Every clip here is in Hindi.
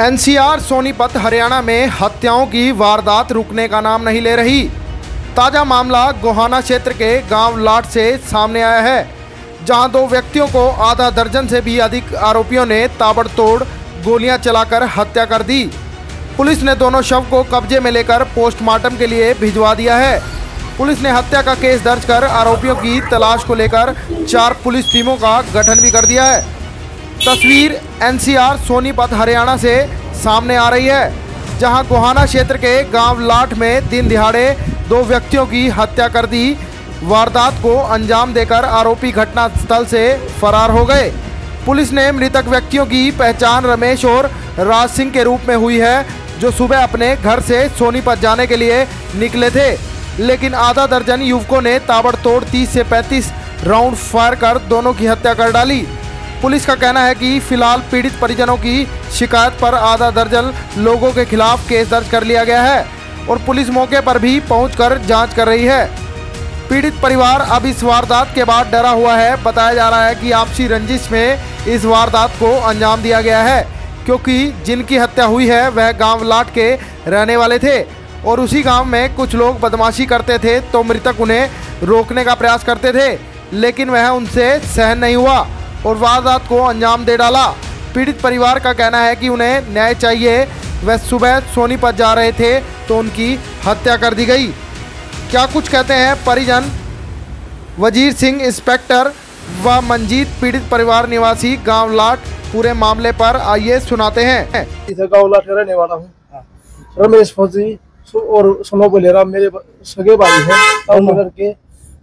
एनसीआर सोनीपत, हरियाणा में हत्याओं की वारदात रुकने का नाम नहीं ले रही। ताज़ा मामला गोहाना क्षेत्र के गाँव लाट से सामने आया है, जहाँ दो व्यक्तियों को आधा दर्जन से भी अधिक आरोपियों ने ताबड़तोड़ गोलियाँ चलाकर हत्या कर दी। पुलिस ने दोनों शव को कब्जे में लेकर पोस्टमार्टम के लिए भिजवा दिया है। पुलिस ने हत्या का केस दर्ज कर आरोपियों की तलाश को लेकर चार पुलिस टीमों का गठन भी कर दिया है। तस्वीर एनसीआर सोनीपत, हरियाणा से सामने आ रही है, जहाँ गोहाना क्षेत्र के गाँव लाठ में दिन दिहाड़े दो व्यक्तियों की हत्या कर दी। वारदात को अंजाम देकर आरोपी घटनास्थल से फरार हो गए। पुलिस ने मृतक व्यक्तियों की पहचान रमेश और राज सिंह के रूप में हुई है, जो सुबह अपने घर से सोनीपत जाने के लिए निकले थे। लेकिन आधा दर्जन युवकों ने ताबड़तोड़ 30 से 35 राउंड फायर कर दोनों की हत्या कर डाली। पुलिस का कहना है कि फ़िलहाल पीड़ित परिजनों की शिकायत पर आधा दर्जन लोगों के खिलाफ केस दर्ज कर लिया गया है और पुलिस मौके पर भी पहुंचकर जाँच कर रही है। पीड़ित परिवार अब इस वारदात के बाद डरा हुआ है। बताया जा रहा है कि आपसी रंजिश में इस वारदात को अंजाम दिया गया है, क्योंकि जिनकी हत्या हुई है, वह गाँव लाट के रहने वाले थे और उसी गाँव में कुछ लोग बदमाशी करते थे तो मृतक उन्हें रोकने का प्रयास करते थे, लेकिन वह उनसे सहन नहीं हुआ। और वारदात को अंजाम दे डाला। पीड़ित परिवार का कहना है कि उन्हें न्याय चाहिए। वह सुबह सोनीपत जा रहे थे तो उनकी हत्या कर दी गई। क्या कुछ कहते हैं परिजन? वज़ीर सिंह इंस्पेक्टर व मंजीत पीड़ित परिवार निवासी गाँव लाट पूरे मामले पर आइए सुनाते हैं। इधर गाँव लाट का रहने वाला हूँ। रमेश फौजी और सुनो बोलेरा मेरे सगे भाई हैं के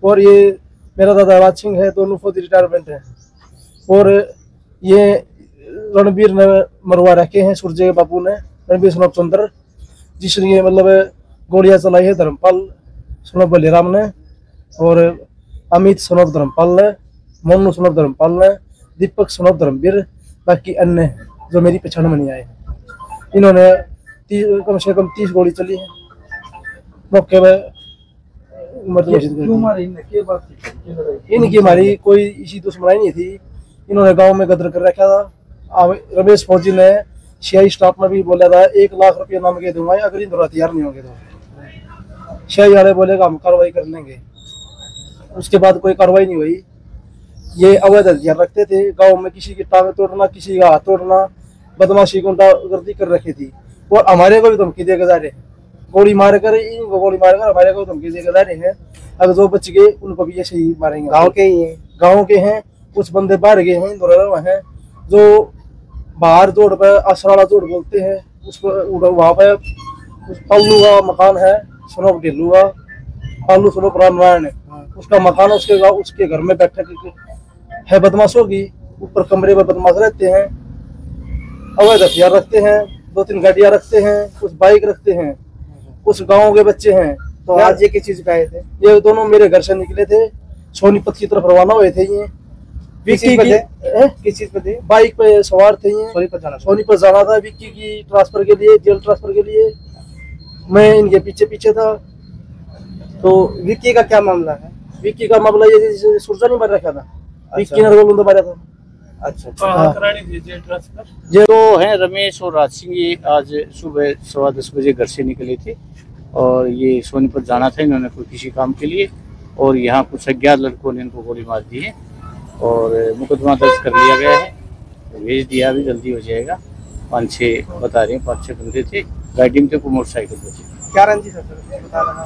और ये मेरा दादा राज सिंह है दोनों फौजी रिटायरमेंट है। और ये रणबीर ने मरवा रखे हैं सूर्य बाबू ने। रणबीर सुनब चंद्र जिसने ये मतलब गोलियाँ चलाई है धर्मपाल सुनब बलिराम ने और अमित सुनब धर्मपाल ने मोनू सुनब धर्मपाल ने दीपक सुनब धर्मवीर बाकी अन्य जो मेरी पहचान में नहीं आए इन्होंने कम से कम तीस गोली चली है। मौके में मर्द घोषित कर दी। इनकी हमारी कोई इसी दुश्मनाई नहीं थी। इन्होंने गाँव में गदर कर रखा था। रमेश फौजी ने सियाई स्टाफ में भी बोला था एक लाख रुपये नाम के दूँगा अगर इन हथियार नहीं होंगे तो। सियाई वाले बोलेगा हम कार्रवाई कर लेंगे। उसके बाद कोई कार्रवाई नहीं हुई। ये अवैध हथियार रखते थे। गाँव में किसी की टांग तोड़ना किसी का हाथ तोड़ना बदमाशी गुंडागर्दी कर रखी थी। और हमारे को भी धमकी दे जा रहे गोली मार कर इनको गोली मार कर हमारे को धमकी दे जा रहे हैं। अगर जो बच गए उनको भी ऐसे ही मारेंगे। गाँव के ही हैं। गाँव के हैं कुछ बंदे बाहर गए हैं इंदौर हैं जो बाहर जोड़ पे असराला जोड़ बोलते हैं उस पर वहाँ पे उस पल्लू का मकान है सनोप ढिल्लू का पल्लू सनोप रामनारायण है उसका मकान उसके गाँव उसके घर में बैठे है बदमाशों की ऊपर कमरे में बदमाश रहते हैं अवैध हथियार रखते हैं दो तीन गाड़ियाँ रखते हैं कुछ बाइक रखते हैं कुछ गाँव के बच्चे हैं। तो आज ये किस चीज़ पे आए थे? ये दोनों मेरे घर से निकले थे सोनीपत की तरफ़ रवाना हुए थे ये। विक्की की किस चीज़ पे थे? बाइक पे सवार थे ये। सोनीपत जाना सोनीपत जाना था विक्की की ट्रांसफ़र के लिए जेल ट्रांसफ़र के लिए। मैं इनके पीछे पीछे था। तो विक्की का क्या मामला है? विक्की का मामला ये सुरजा नहीं मार रखा था। विक्की ने रोल मारा था। अच्छा हाँ। ये तो हैं रमेश और राज सिंह ये आज सुबह सवा दस बजे घर से निकले थे। और ये सोनीपत जाना था इन्होंने कोई किसी काम के लिए। और यहाँ कुछ अज्ञात लड़कों ने इनको गोली मार दी है। और मुकदमा दर्ज कर लिया गया है। भेज दिया अभी जल्दी हो जाएगा। पाँच छः बता रहे हैं पाँच छः बंदे थे। गाड़ी में थे कोई मोटरसाइकिल पे थे। क्या रंजिश सर बता रहा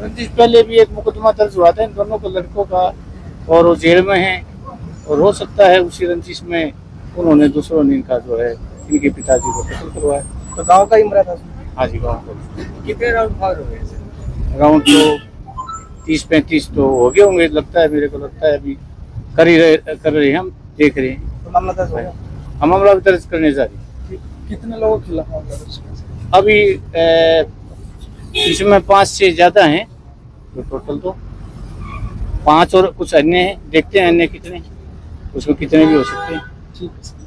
रंजिश पहले भी एक मुकदमा दर्ज हुआ था इन दोनों को लड़कों का और वो जेल में हैं। और हो सकता है उसी रंजिश में उन्होंने दूसरों ने इनका जो है इनके पिताजी को कत्ल करवाया। तो गाँव का ही मरा था हाँ जी गाँव का। कितने राउंड फायर हो गए अराउंड तो तीस पैंतीस तो हो गए होंगे लगता है मेरे को लगता है अभी कर ही रहे कर रहे हैं हम देख रहे हैं। तो मामला दर्ज हम मामला भी दर्ज करने जा रहे हैं। कितने लोगों के खिलाफ मामला दर्ज अभी इसमें पाँच से ज़्यादा हैं तो टोटल तो पाँच और कुछ अन्य हैं देखते हैं अन्य कितने उसमें कितने भी हो सकते हैं। ठीक है।